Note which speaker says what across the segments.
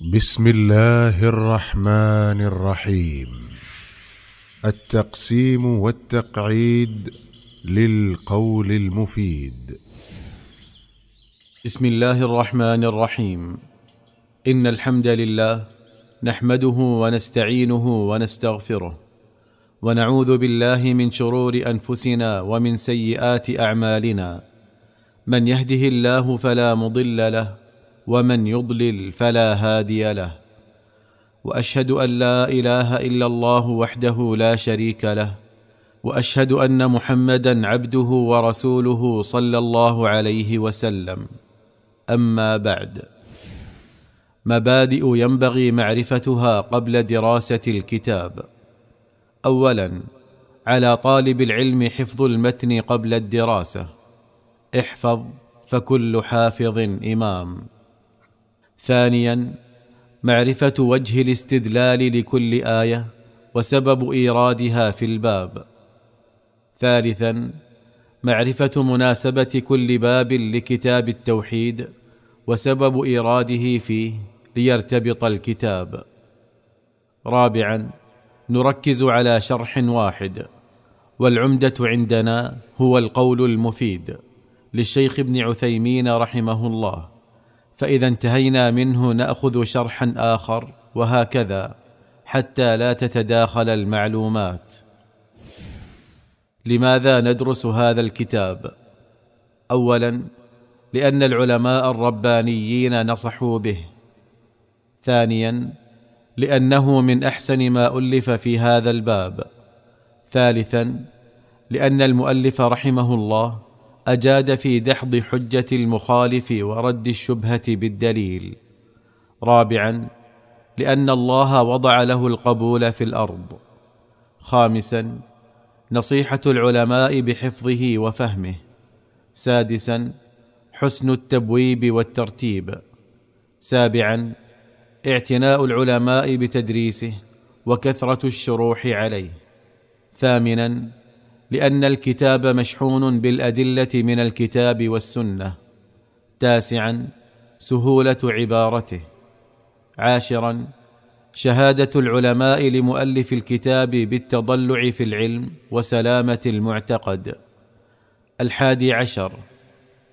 Speaker 1: بسم الله الرحمن الرحيم. التقسيم والتقعيد للقول المفيد.
Speaker 2: بسم الله الرحمن الرحيم. إن الحمد لله نحمده ونستعينه ونستغفره ونعوذ بالله من شرور أنفسنا ومن سيئات أعمالنا. من يهده الله فلا مضل له ومن يضلل فلا هادي له وأشهد أن لا إله إلا الله وحده لا شريك له وأشهد أن محمدا عبده ورسوله صلى الله عليه وسلم. أما بعد مبادئ ينبغي معرفتها قبل دراسة الكتاب. اولا على طالب العلم حفظ المتن قبل الدراسة. احفظ فكل حافظ إمام. ثانيا معرفة وجه الاستدلال لكل آية وسبب إيرادها في الباب. ثالثا معرفة مناسبة كل باب لكتاب التوحيد وسبب إيراده فيه ليرتبط الكتاب. رابعا نركز على شرح واحد والعمدة عندنا هو القول المفيد للشيخ ابن عثيمين رحمه الله. فإذا انتهينا منه نأخذ شرحا آخر وهكذا حتى لا تتداخل المعلومات. لماذا ندرس هذا الكتاب؟ اولا لأن العلماء الربانيين نصحوا به. ثانيا لأنه من أحسن ما ألف في هذا الباب. ثالثا لأن المؤلف رحمه الله أجاد في دحض حجة المخالف ورد الشبهة بالدليل. رابعا لأن الله وضع له القبول في الأرض. خامسا نصيحة العلماء بحفظه وفهمه. سادسا حسن التبويب والترتيب. سابعا اعتناء العلماء بتدريسه وكثرة الشروح عليه. ثامنا لأن الكتاب مشحون بالأدلة من الكتاب والسنة تاسعا سهولة عبارته. عاشرا شهادة العلماء لمؤلف الكتاب بالتضلع في العلم وسلامة المعتقد. الحادي عشر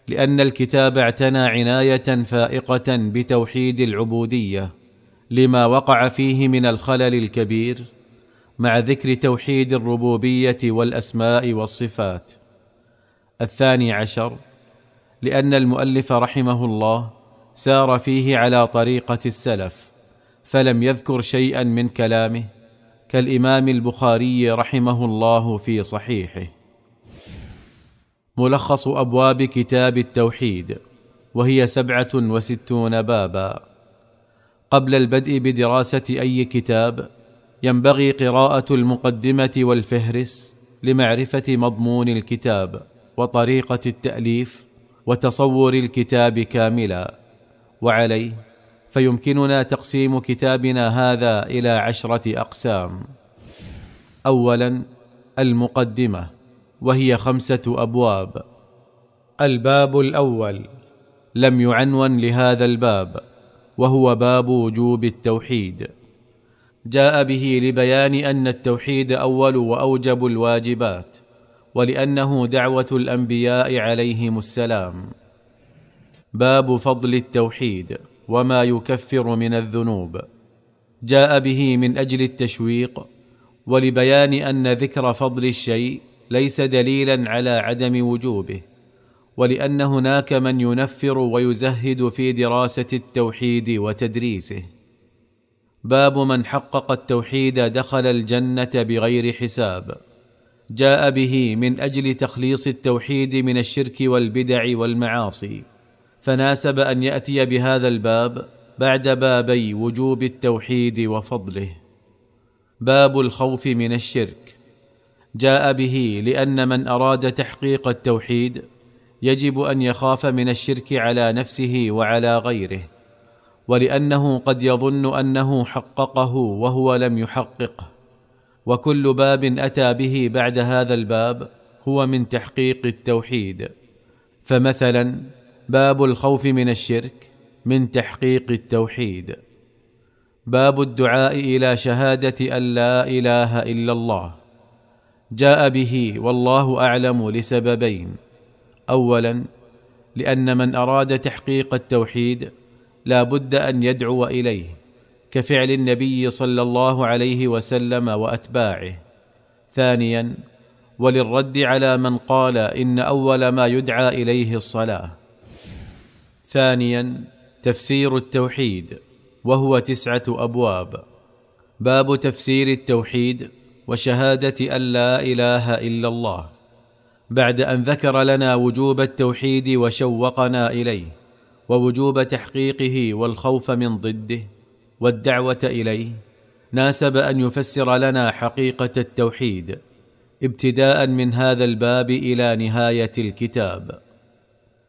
Speaker 2: لأن الكتاب اعتنى عناية فائقة بتوحيد العبودية لما وقع فيه من الخلل الكبير مع ذكر توحيد الربوبية والأسماء والصفات. الثاني عشر لأن المؤلف رحمه الله سار فيه على طريقة السلف فلم يذكر شيئا من كلامه كالإمام البخاري رحمه الله في صحيحه. ملخص أبواب كتاب التوحيد وهي سبعة وستون بابا. قبل البدء بدراسة أي كتاب ينبغي قراءة المقدمة والفهرس لمعرفة مضمون الكتاب وطريقة التأليف وتصور الكتاب كاملا. وعليه فيمكننا تقسيم كتابنا هذا إلى عشرة أقسام. اولا المقدمة وهي خمسة أبواب. الباب الأول لم يعنون لهذا الباب وهو باب وجوب التوحيد. جاء به لبيان أن التوحيد أول وأوجب الواجبات ولأنه دعوة الأنبياء عليهم السلام. باب فضل التوحيد وما يكفر من الذنوب. جاء به من أجل التشويق ولبيان أن ذكر فضل الشيء ليس دليلا على عدم وجوبه ولأن هناك من ينفر ويزهد في دراسة التوحيد وتدريسه. باب من حقق التوحيد دخل الجنة بغير حساب. جاء به من أجل تخليص التوحيد من الشرك والبدع والمعاصي. فناسب أن يأتي بهذا الباب بعد بابي وجوب التوحيد وفضله. باب الخوف من الشرك. جاء به لأن من أراد تحقيق التوحيد يجب أن يخاف من الشرك على نفسه وعلى غيره. ولأنه قد يظن أنه حققه وهو لم يحققه وكل باب أتى به بعد هذا الباب هو من تحقيق التوحيد. فمثلا باب الخوف من الشرك من تحقيق التوحيد. باب الدعاء إلى شهادة أن لا إله إلا الله. جاء به والله أعلم لسببين. اولا لأن من أراد تحقيق التوحيد لا بد أن يدعو إليه كفعل النبي صلى الله عليه وسلم وأتباعه. ثانيا وللرد على من قال إن أول ما يدعى إليه الصلاة. ثانيا تفسير التوحيد وهو تسعة أبواب. باب تفسير التوحيد وشهادة أن لا إله إلا الله. بعد أن ذكر لنا وجوب التوحيد وشوقنا إليه. ووجوب تحقيقه والخوف من ضده والدعوة إليه ناسب أن يفسر لنا حقيقة التوحيد ابتداء من هذا الباب إلى نهاية الكتاب.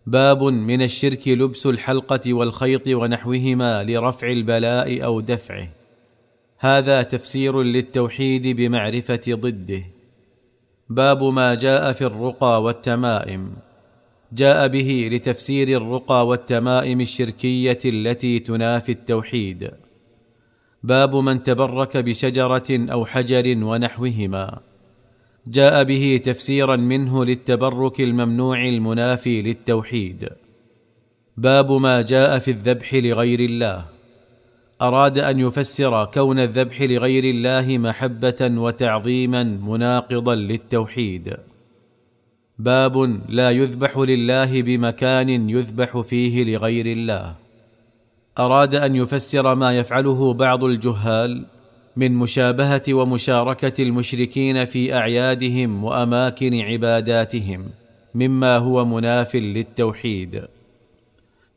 Speaker 2: باب من الشرك لبس الحلقة والخيط ونحوهما لرفع البلاء أو دفعه. هذا تفسير للتوحيد بمعرفة ضده. باب ما جاء في الرقى والتمائم. جاء به لتفسير الرقى والتمائم الشركية التي تنافي التوحيد. باب من تبرك بشجرة أو حجر ونحوهما. جاء به تفسيرا منه للتبرك الممنوع المنافي للتوحيد. باب ما جاء في الذبح لغير الله. أراد أن يفسر كون الذبح لغير الله محبة وتعظيما مناقضا للتوحيد. باب لا يذبح لله بمكان يذبح فيه لغير الله. أراد أن يفسر ما يفعله بعض الجهال من مشابهة ومشاركة المشركين في أعيادهم وأماكن عباداتهم مما هو مناف للتوحيد.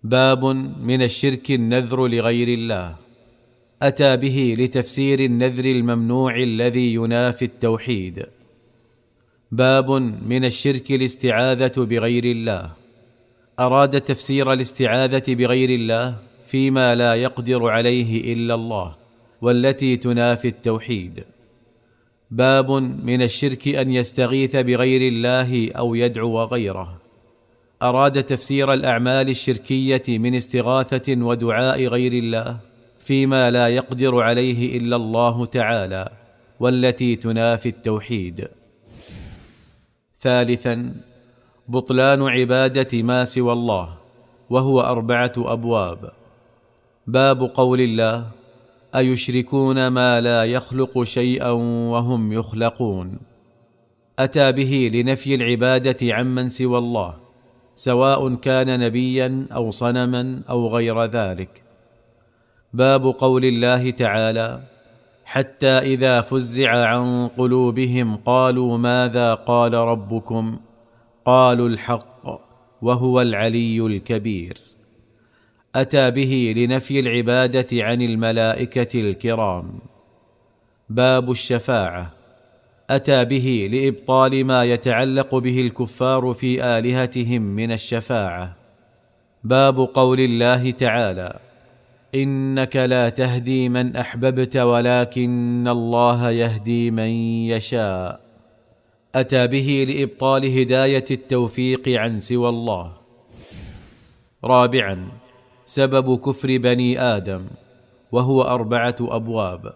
Speaker 2: باب من الشرك النذر لغير الله. أتى به لتفسير النذر الممنوع الذي ينافي التوحيد. باب من الشرك الاستعاذة بغير الله. أراد تفسير الاستعاذة بغير الله فيما لا يقدر عليه إلا الله والتي تنافي التوحيد. باب من الشرك أن يستغيث بغير الله أو يدعو غيره. أراد تفسير الأعمال الشركية من استغاثة ودعاء غير الله فيما لا يقدر عليه إلا الله تعالى والتي تنافي التوحيد. ثالثا بطلان عبادة ما سوى الله وهو أربعة أبواب. باب قول الله أيشركون ما لا يخلق شيئا وهم يخلقون؟ أتى به لنفي العبادة عمن سوى الله سواء كان نبيا أو صنما أو غير ذلك. باب قول الله تعالى حتى إذا فزع عن قلوبهم قالوا ماذا قال ربكم؟ قالوا الحق وهو العلي الكبير. أتى به لنفي العبادة عن الملائكة الكرام. باب الشفاعة. أتى به لإبطال ما يتعلق به الكفار في آلهتهم من الشفاعة. باب قول الله تعالى إنك لا تهدي من أحببت ولكن الله يهدي من يشاء. أتى به لإبطال هداية التوفيق عن سوى الله. رابعا سبب كفر بني آدم وهو أربعة أبواب.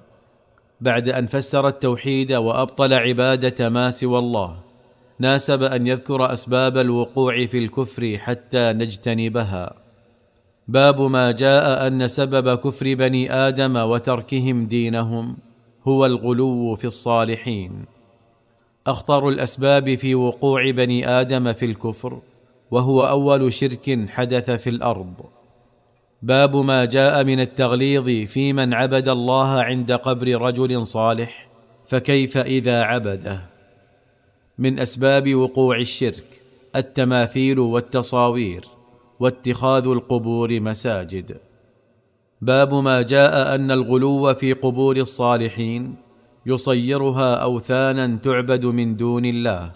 Speaker 2: بعد أن فسر التوحيد وأبطل عبادة ما سوى الله ناسب أن يذكر أسباب الوقوع في الكفر حتى نجتنبها. باب ما جاء أن سبب كفر بني آدم وتركهم دينهم هو الغلو في الصالحين. أخطر الأسباب في وقوع بني آدم في الكفر وهو أول شرك حدث في الأرض. باب ما جاء من التغليظ في من عبد الله عند قبر رجل صالح فكيف إذا عبده. من أسباب وقوع الشرك التماثيل والتصاوير. واتخاذ القبور مساجد. باب ما جاء أن الغلو في قبور الصالحين يصيرها أوثانا تعبد من دون الله.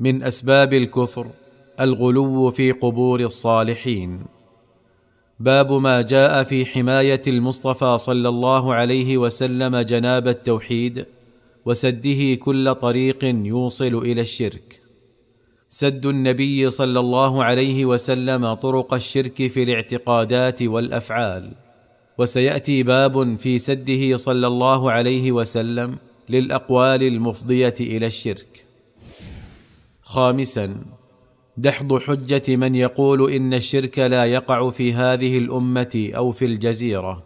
Speaker 2: من أسباب الكفر الغلو في قبور الصالحين. باب ما جاء في حماية المصطفى صلى الله عليه وسلم جناب التوحيد وسده كل طريق يوصل إلى الشرك. سد النبي صلى الله عليه وسلم طرق الشرك في الاعتقادات والأفعال. وسيأتي باب في سده صلى الله عليه وسلم للأقوال المفضية إلى الشرك. خامسا دحض حجة من يقول إن الشرك لا يقع في هذه الأمة أو في الجزيرة.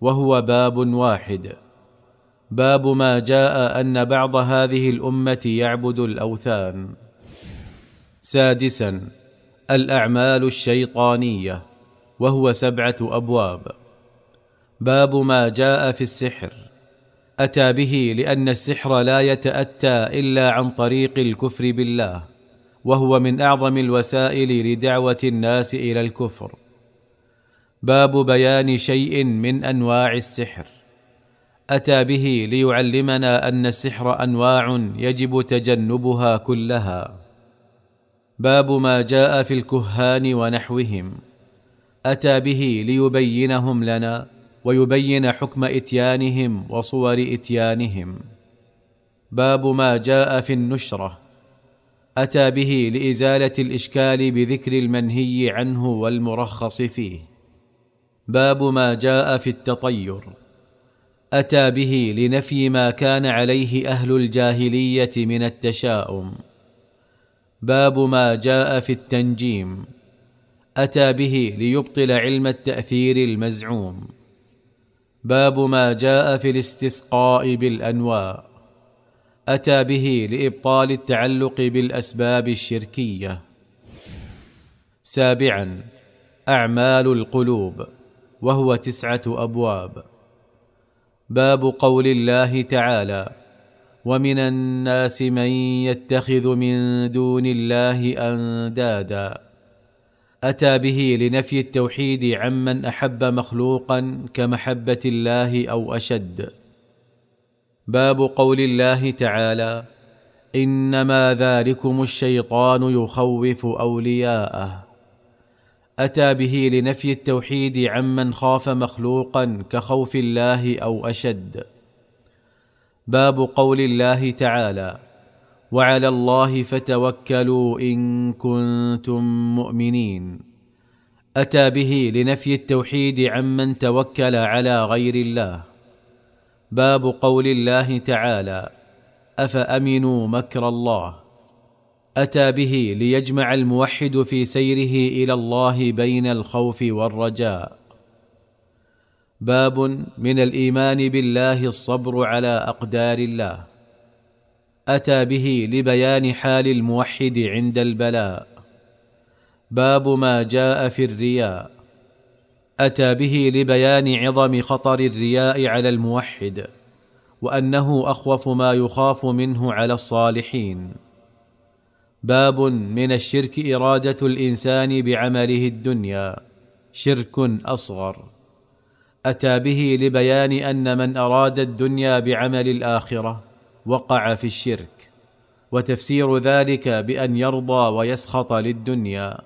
Speaker 2: وهو باب واحد. باب ما جاء أن بعض هذه الأمة يعبد الأوثان. سادسا الأعمال الشيطانية وهو سبعة أبواب. باب ما جاء في السحر. أتى به لأن السحر لا يتأتى إلا عن طريق الكفر بالله وهو من أعظم الوسائل لدعوة الناس إلى الكفر. باب بيان شيء من أنواع السحر. أتى به ليعلمنا أن السحر أنواع يجب تجنبها كلها. باب ما جاء في الكهان ونحوهم. أتى به ليبينهم لنا ويبين حكم إتيانهم وصور إتيانهم. باب ما جاء في النشرة. أتى به لإزالة الإشكال بذكر المنهي عنه والمرخص فيه. باب ما جاء في التطير. أتى به لنفي ما كان عليه أهل الجاهلية من التشاؤم. باب ما جاء في التنجيم. أتى به ليبطل علم التأثير المزعوم. باب ما جاء في الاستسقاء بالأنواء. أتى به لإبطال التعلق بالأسباب الشركية. سابعا أعمال القلوب وهو تسعة أبواب. باب قول الله تعالى ومن الناس من يتخذ من دون الله أندادا. أتى به لنفي التوحيد عمن أحب مخلوقا كمحبة الله أو أشد. باب قول الله تعالى إنما ذلكم الشيطان يخوف أولياءه. أتى به لنفي التوحيد عمن خاف مخلوقا كخوف الله أو أشد. باب قول الله تعالى وعلى الله فتوكلوا إن كنتم مؤمنين أتى به لنفي التوحيد عمن توكل على غير الله. باب قول الله تعالى أفأمنوا مكر الله أتى به ليجمع الموحد في سيره إلى الله بين الخوف والرجاء. باب من الإيمان بالله الصبر على أقدار الله. أتى به لبيان حال الموحد عند البلاء. باب ما جاء في الرياء. أتى به لبيان عظم خطر الرياء على الموحد وأنه أخوف ما يخاف منه على الصالحين. باب من الشرك إرادة الإنسان بعمله الدنيا شرك أصغر. أتى به لبيان أن من أراد الدنيا بعمل الآخرة وقع في الشرك وتفسير ذلك بأن يرضى ويسخط للدنيا.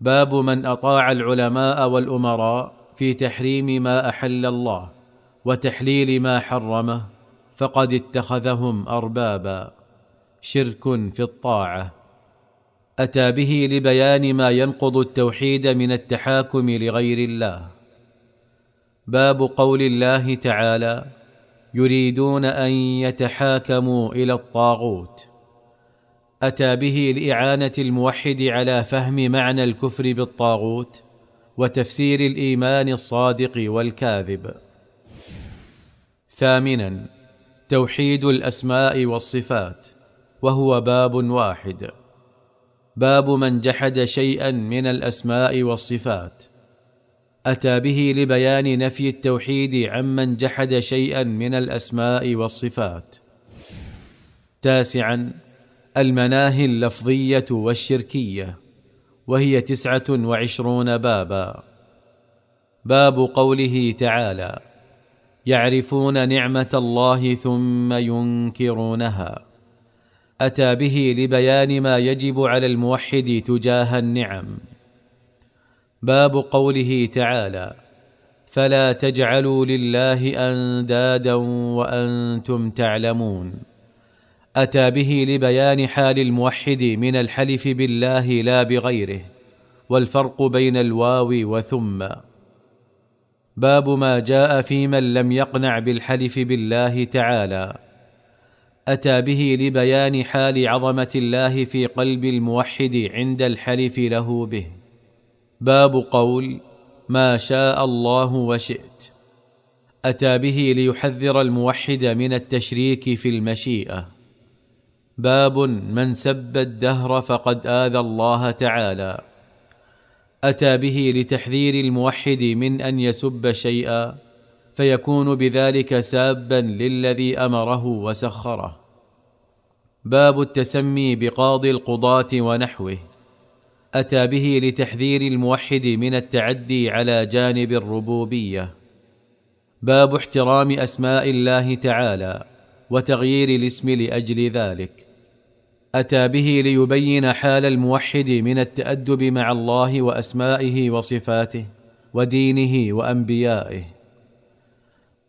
Speaker 2: باب من أطاع العلماء والأمراء في تحريم ما أحل الله وتحليل ما حرمه فقد اتخذهم أربابا. شرك في الطاعة. أتى به لبيان ما ينقض التوحيد من التحاكم لغير الله. باب قول الله تعالى يريدون أن يتحاكموا إلى الطاغوت. أتى به لإعانة الموحد على فهم معنى الكفر بالطاغوت وتفسير الإيمان الصادق والكاذب. ثامنا توحيد الأسماء والصفات وهو باب واحد. باب من جحد شيئا من الأسماء والصفات. أتى به لبيان نفي التوحيد عمن جحد شيئا من الأسماء والصفات. تاسعا المناهي اللفظية والشركية وهي تسعة وعشرون بابا. باب قوله تعالى يعرفون نعمة الله ثم ينكرونها. أتى به لبيان ما يجب على الموحد تجاه النعم. باب قوله تعالى فلا تجعلوا لله أندادا وأنتم تعلمون أتى به لبيان حال الموحد من الحلف بالله لا بغيره والفرق بين الواو وثم. باب ما جاء في من لم يقنع بالحلف بالله تعالى. أتى به لبيان حال عظمة الله في قلب الموحد عند الحلف له به. باب قول ما شاء الله وشئت. أتى به ليحذر الموحد من التشريك في المشيئة. باب من سب الدهر فقد آذى الله تعالى. أتى به لتحذير الموحد من أن يسب شيئا فيكون بذلك سابا للذي أمره وسخره. باب التسمي بقاضي القضاة ونحوه. أتى به لتحذير الموحد من التعدي على جانب الربوبية. باب احترام أسماء الله تعالى وتغيير الاسم لأجل ذلك. أتى به ليبين حال الموحد من التأدب مع الله وأسمائه وصفاته ودينه وأنبيائه.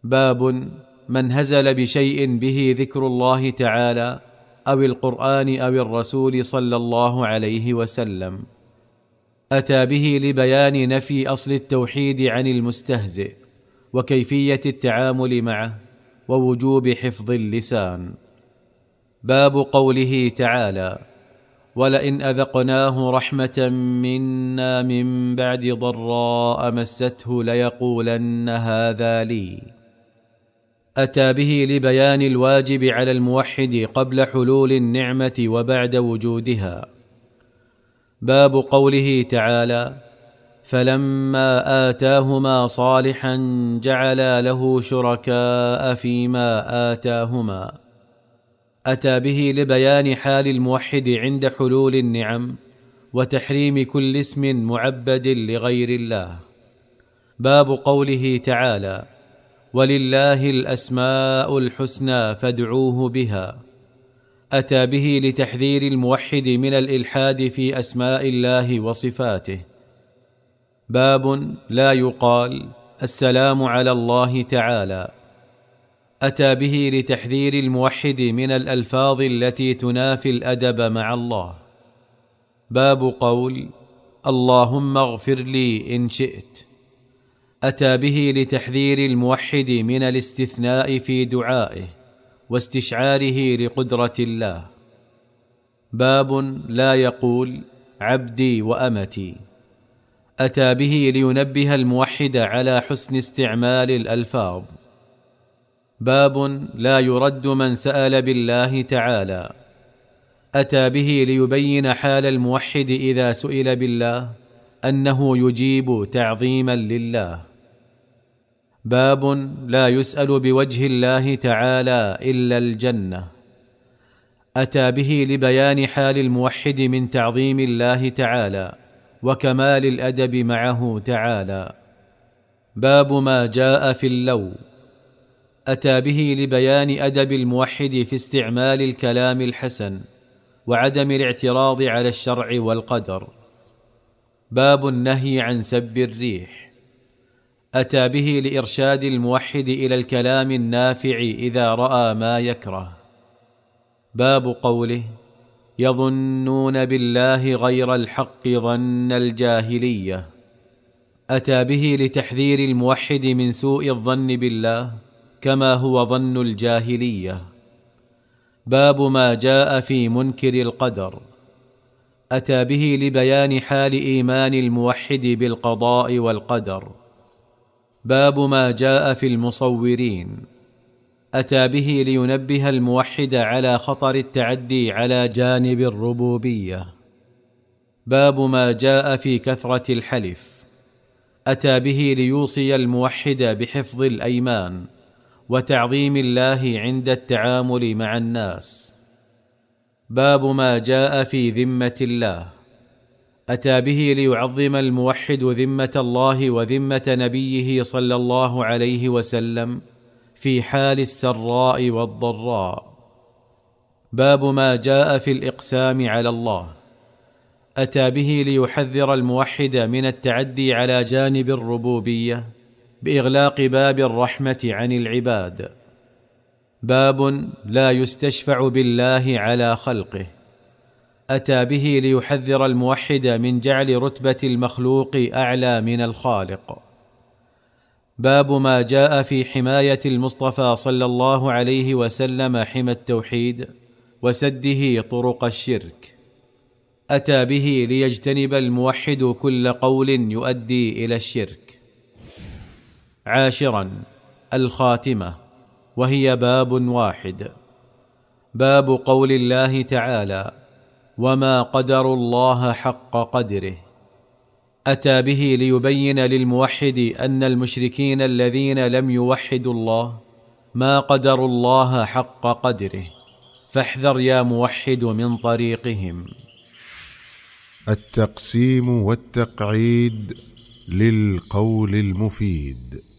Speaker 2: باب من هزل بشيء به ذكر الله تعالى أو القرآن أو الرسول صلى الله عليه وسلم. أتى به لبيان نفي أصل التوحيد عن المستهزئ وكيفية التعامل معه ووجوب حفظ اللسان. باب قوله تعالى ولئن أذقناه رحمة منا من بعد ضراء مسته ليقولن هذا لي. أتى به لبيان الواجب على الموحد قبل حلول النعمة وبعد وجودها. باب قوله تعالى فلما آتاهما صالحا جعلا له شركاء فيما آتاهما. أتى به لبيان حال الموحد عند حلول النعم وتحريم كل اسم معبد لغير الله. باب قوله تعالى ولله الأسماء الحسنى فادعوه بها. أتى به لتحذير الموحد من الإلحاد في أسماء الله وصفاته. باب لا يقال السلام على الله تعالى. أتى به لتحذير الموحد من الألفاظ التي تنافي الأدب مع الله. باب قول اللهم اغفر لي إن شئت. أتى به لتحذير الموحد من الاستثناء في دعائه واستشعاره لقدرة الله. باب لا يقول عبدي وأمتي. أتى به لينبه الموحد على حسن استعمال الألفاظ. باب لا يرد من سأل بالله تعالى. أتى به ليبين حال الموحد إذا سئل بالله أنه يجيب تعظيما لله. باب لا يسأل بوجه الله تعالى إلا الجنة. أتى به لبيان حال الموحد من تعظيم الله تعالى وكمال الأدب معه تعالى. باب ما جاء في اللو. أتى به لبيان أدب الموحد في استعمال الكلام الحسن وعدم الاعتراض على الشرع والقدر. باب النهي عن سب الريح. أتى به لإرشاد الموحد إلى الكلام النافع إذا رأى ما يكره. باب قوله يظنون بالله غير الحق ظن الجاهلية. أتى به لتحذير الموحد من سوء الظن بالله كما هو ظن الجاهلية. باب ما جاء في منكر القدر. أتى به لبيان حال إيمان الموحد بالقضاء والقدر. باب ما جاء في المصورين. أتى به لينبه الموحد على خطر التعدي على جانب الربوبية. باب ما جاء في كثرة الحلف. أتى به ليوصي الموحد بحفظ الأيمان وتعظيم الله عند التعامل مع الناس. باب ما جاء في ذمة الله. أتى به ليعظم الموحد ذمة الله وذمة نبيه صلى الله عليه وسلم في حال السراء والضراء. باب ما جاء في الإقسام على الله. أتى به ليحذر الموحد من التعدي على جانب الربوبية بإغلاق باب الرحمة عن العباد. باب لا يستشفع بالله على خلقه. أتى به ليحذر الموحد من جعل رتبة المخلوق أعلى من الخالق. باب ما جاء في حماية المصطفى صلى الله عليه وسلم حمى التوحيد وسده طرق الشرك. أتى به ليجتنب الموحد كل قول يؤدي إلى الشرك. عاشرا الخاتمة وهي باب واحد. باب قول الله تعالى وما قدروا الله حق قدره. اتى به ليبين للموحد ان المشركين الذين لم يوحدوا الله ما قدروا الله حق قدره. فاحذر يا موحد من طريقهم.
Speaker 1: التقسيم والتقعيد للقول المفيد.